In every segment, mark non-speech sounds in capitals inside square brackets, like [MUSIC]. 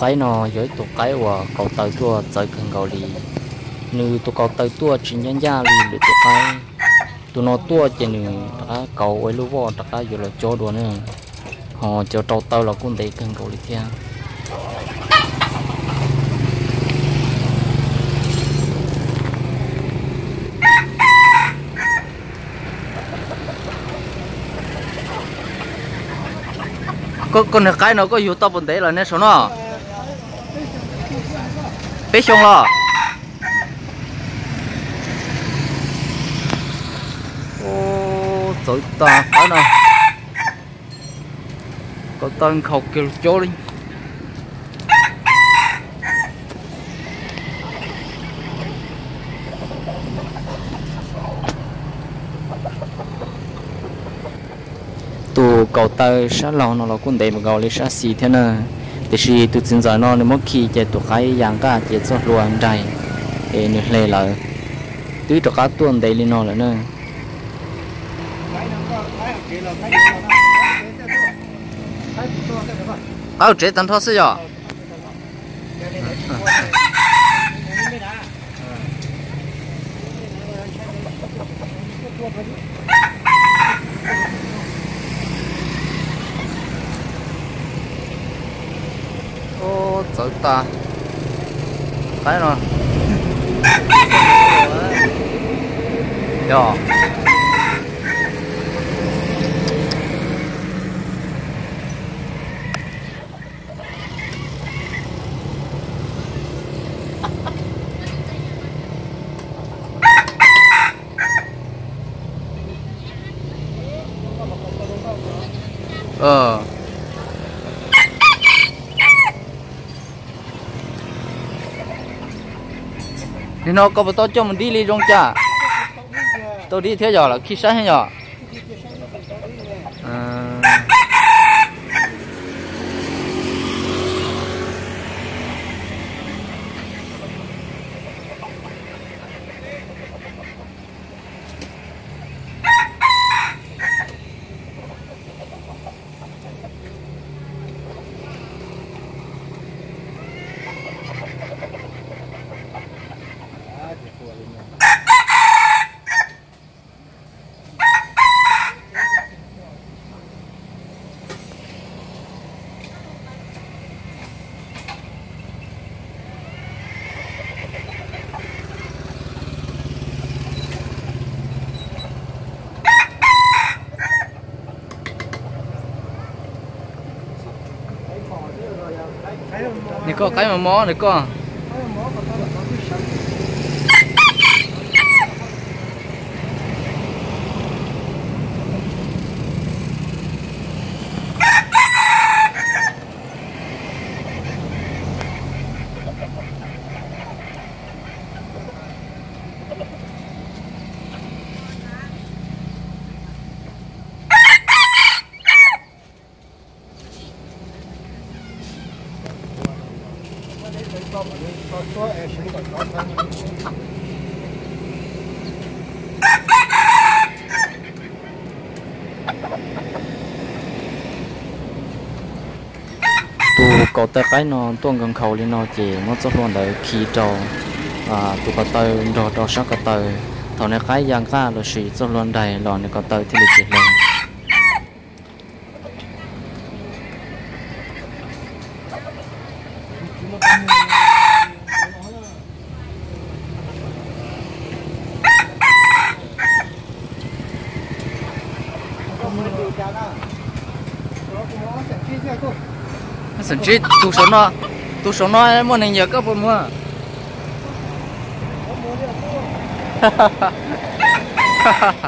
cái nó với tụ cái của cầu tới tua tới cần cầu đi nữ tụ cầu tới tua chỉ nhân gia đi để tụ cái tụ nó tua chỉ nữ đã cầu với lúa tất đã giờ là cho đồ nữa họ cho trâu tàu là cũng để cần cầu đi theo có con cái nó có youtube bên đấy là nè số nó bé xuống lo ô trời ta cái nè. Có tên khẩu kêu chó đi tù cầu tơ sát lò nó là quân đệ mà gọi là sát xì thế nào thì khi tu xin giờ nó nếu mất khi chạy tu khai giang cả chạy cho luôn trái thì nó lệ lại tuy cho các tuần đây lên nó là nè. Bao chế tận thoát gì à ô sợ ta thấy rồi Yo. ờ thì nó có bao cho mình đi đi trong cha. Tôi đi theo giờ là khi sáng nhở à, này có cái mà mó này có à? Có tới cái nó tuôn gần khẩu lên nó chỉ nó cho luôn đấy khí trâu à tu có tới đồ đồ sắc có tới thằng này cái giang ca là sĩ cho luôn đầy lò này có tới thì lịch chỉ sản sẵn tu số nó tu số nó mua này nhiều các bộ mua.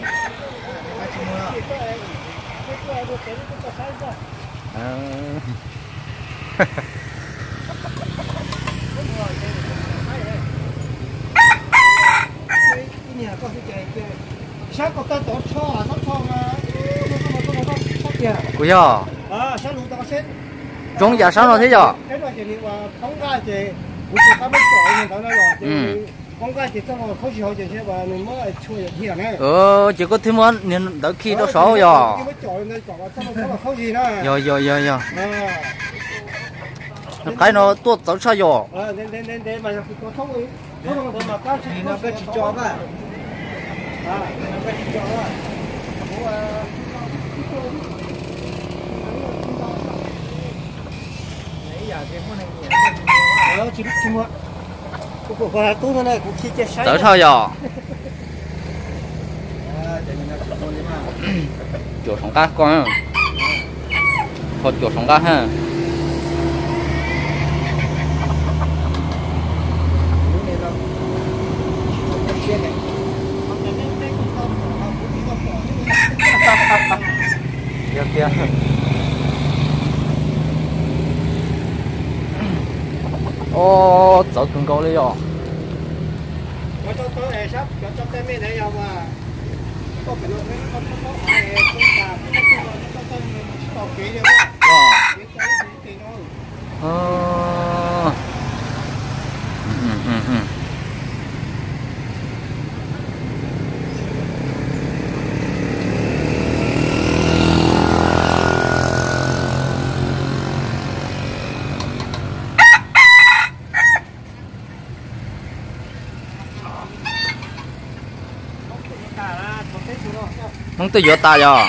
[LAUGHS] sáng có à à cú yo à sáng chúng giờ sáng rồi thế giờ? Cái này chỉ là không ra chỉ cũng chỉ có mấy chỗ mình đó rồi không ra chỉ trong không chỉ họ chỉ sẽ và mình mới chui được hiền ờ chỉ có thêm món nên đỡ khi đó sáu giờ. giờ giờ giờ giờ. Cái nó tuột tao sao giờ. Ờ nên nên nên mà có thông ý có thông mà tao cái chỉ cho mà ờ sao sống cá con thôi chuột sống cá ha. Kia ô tao cần câu đấy yo cho cho tôi này sắp cho cho tôi mấy này mà có phải nó nó nó nó ai cũng cả nó nó nó nó nó kỹ được wow kỹ cái kỹ nó ờ ừ ừ ừ cả là có cái chú đó không tới giữa ta yo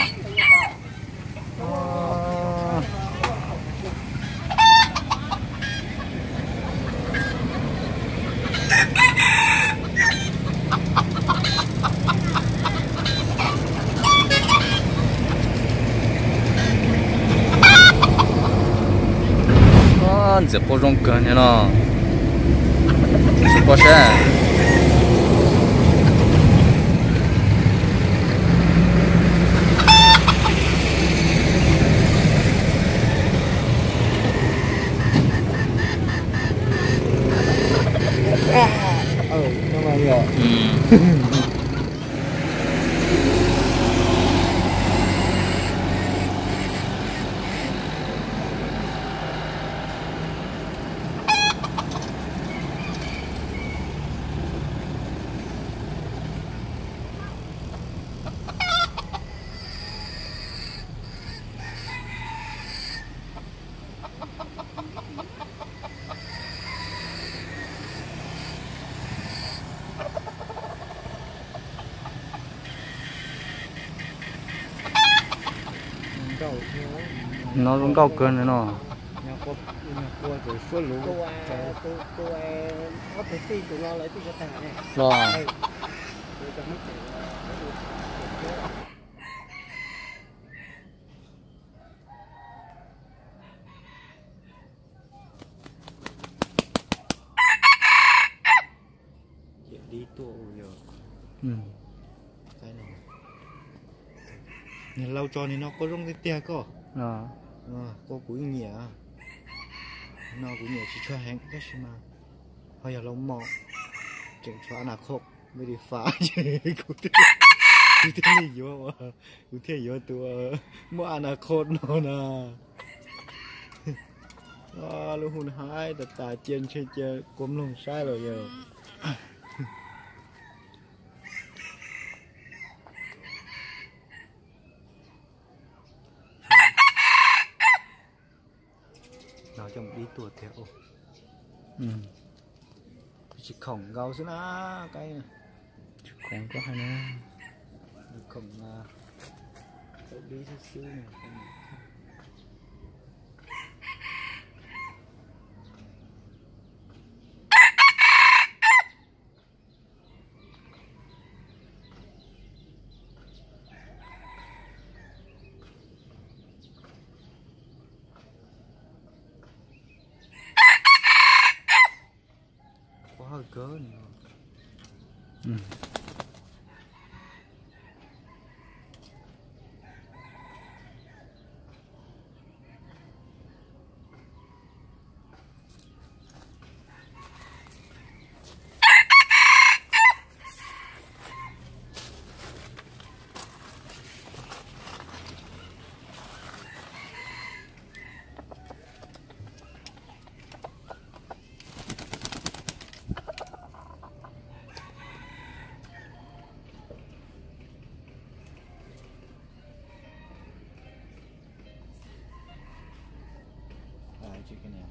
con giờ có rong cơn nữa nó có 嗯。[LAUGHS] cho thằng này rồi tôi cho mất đi tua giờ ừ. Cái này nhà lâu cho nên nó có rong cái tia ờ. ờ, có à có cúi nhẹ nó cúi nhẹ chỉ cho hẹn cái gì mà. Bây giờ lâu mò. Chuyện cho là khóc. Mới đi phá [LAUGHS] chứ. Cũng thế. Cũng thế gì vô ờ. mà cũng thế gì vô tụi mua ăn là khốt nó nè. À, lúc hôn hai tập tà chiên chơi chơi cũng lùng sai rồi giờ. Tuột theo อืม chỉ khổng gấu xí na cái này. còn có hai nữa khổng cái đi xíu xíu này cái này. quá hơi cớ này ừ à chứ cái này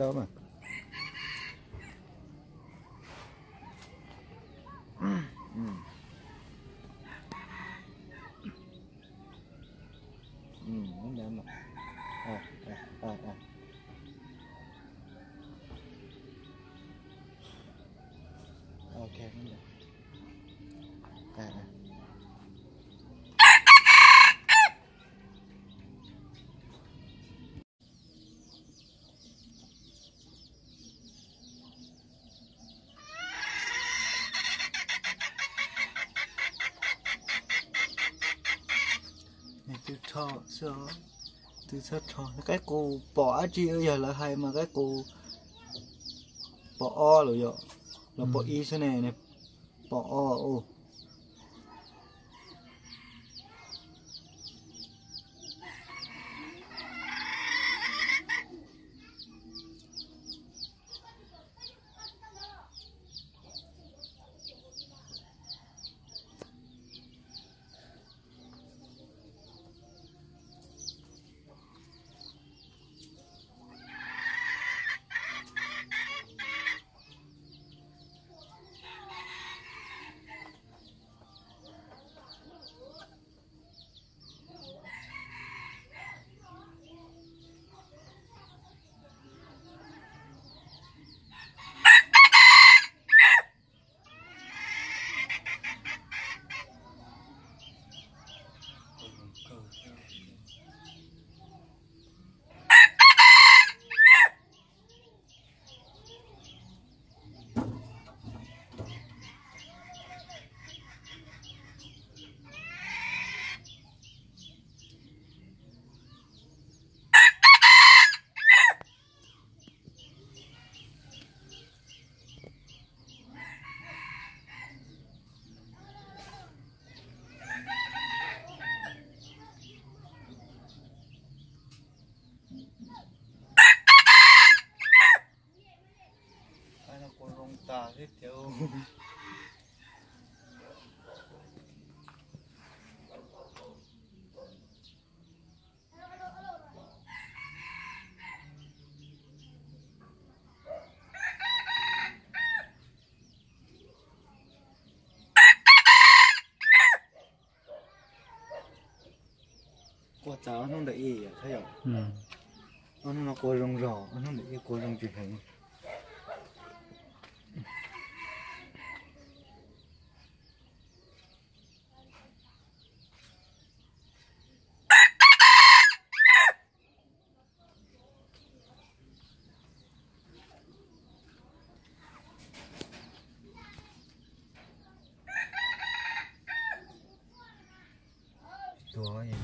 nó tao mà ừ. Ừ, nó đỡ mà à, à, à, à. ok nó đỡ à, à. này từ thọ sơ. Từ thọ thọ cái cô bỏ chi ở giờ là hay mà cái cô bỏ o rồi giờ là bỏ y thế này này bỏ o ô cháu nó để ý thấy không ừ. nó nó có rong rò nó để ý có rong chụp hình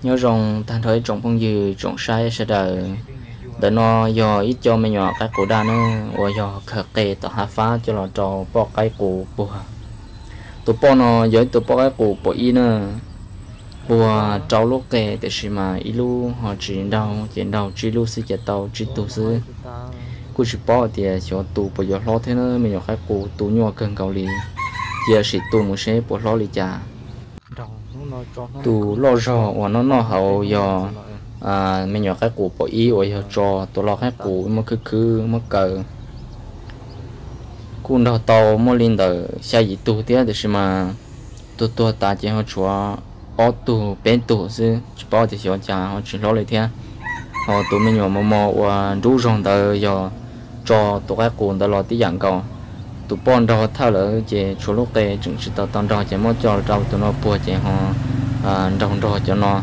nhớ rằng thanh thấy trong phong dư trong sai sẽ đợi. Để nó do ít cho mình nhỏ cái cổ đa nó và do khờ kề tao hạ phá cho nó cho bỏ cái cổ bùa. Tụ bỏ nó giới tụ bỏ cái cổ bỏ y nữa. Bùa trâu lúc kề để xí mà ít lu, họ chỉ đau chỉ đau chỉ lu sư chỉ tàu chỉ tụ sư cứ chỉ bỏ thì cho tụ bỏ giờ lo thế nữa mình nhỏ cái cổ tụ nhỏ cần cầu lì. Giờ sẽ tụ một xe bỏ lo lì chả tu lo cho tụ lo và nó nó hậu giờ à mình nhỏ cái cụ bỏ ý ở giờ cho tụ lo cái cụ mà cứ cứ mà cờ. Cụ đầu tàu mà lên đầu xe gì tu thế thì mà. Tu tu, ta chỉ họ chúa ở tụ bên tu chứ chỉ bảo thì họ cha họ chỉ lo lại thế họ tụ mình nhỏ mà mò và rú rong đầu giờ cho tụ cái cụ đầu lo tí dạng cầu. Tụ bọn đó thao lỡ chỉ chỗ lúc tệ chúng chỉ tao tao đó chỉ muốn cho tao tụi nó bùa chỉ họ à rong cho nó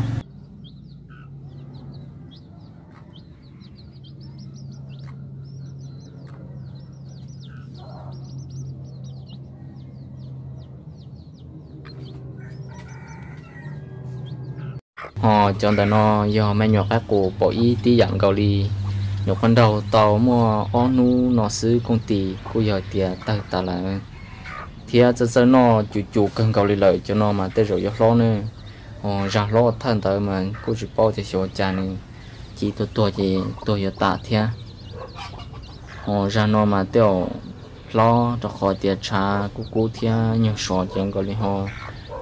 họ chọn tại nó do mấy nhỏ các cụ bỏ ý tí dạng cầu đi nhỏ con đầu, tàu mua ó nu nó sư công ty, cô giờ tiền ta ta là thì à cho nó chủ chủ cần cầu đi lợi cho nó mà tới rồi cho lo nữa họ lo thân tới mà cô chỉ bao thì số cha này chỉ tôi tôi chỉ tôi giờ tạ thế, họ ra nó mà tiêu lo cho họ tiền trả cô cô thế nhiều số chẳng có lý họ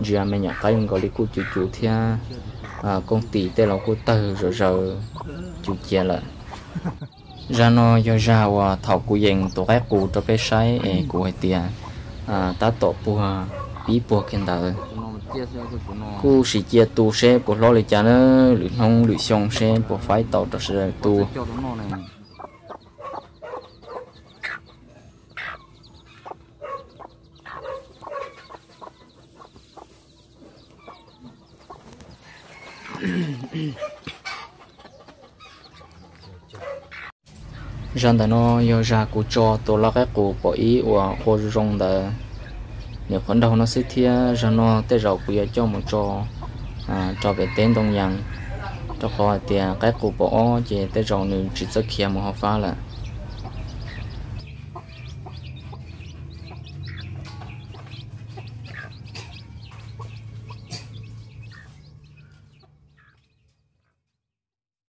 chỉ là mình nhận cái có lý cô chủ chủ thế, à công ty tên là cô từ rồi rồi chủ chia là ra nó do ra và thảo cụ yên tổ cái cụ cho cái sai ấy hay tiền à ta tổ bùa bí bùa kiến đạo cú sĩ chia tu xe của lo lại cha nó lưỡi nông, lưỡi xong xe của phải tàu cho xe tu. Rằng đó nó yêu ra cụ cho tôi là cái cụ bỏ ý và cô rong đó nếu con đầu nó sẽ thia ra nó tới rồi giờ cho một cho à cho về tên đông yang cho khỏi tiền à, cái cụ bỏ chỉ tới rồi nếu chỉ cho kia mà họ phá là